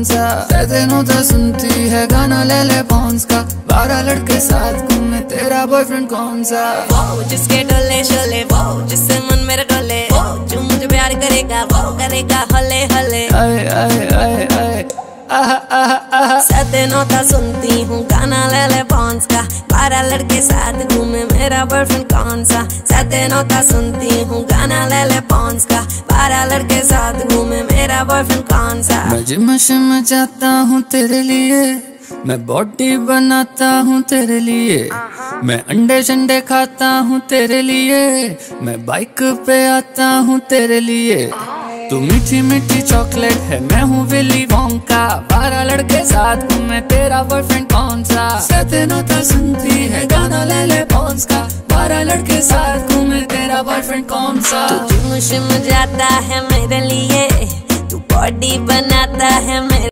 कौन सा। दिनों तो सुनती है गाना ले ले पॉन्स का। बारह लड़के साथ घूमे तेरा बॉयफ्रेंड कौन सा? वो जिसके डोले शोले वो जिससे मन मेरा डोले वो जो मुझे प्यार करेगा वो करेगा हले हले। आए आए आए आए। सतनोता सुनती हूँ गाना ले ले पॉन्स का। बारह लड़के साथ घूमे मेरा बॉयफ्रेंड कौन सा? सतनोता सुनती हूँ गाना ले ले पॉन्स बारह लड़के साथ घूमे मेरा बॉयफ्रेंड कौन सा? मैं जिम शिम जाता हूँ तेरे लिए। मैं बॉडी बनाता हूँ तेरे लिए। मैं अंडे शंडे खाता हूँ तेरे लिए। मैं बाइक पे आता हूँ तेरे लिए। तू मीठी मीठी चॉकलेट है मैं हूँ विली वोंका बारह लड़के साथ हूँ मैं तेरा बॉयफ्रेंड कौन सा? सतना तो सुनती है गाना लड़के साथ तू मैं, तेरा बॉयफ्रेंड कौन सा? तू शिम जाता है मेरे लिए, तू बॉडी बनाता है मेरे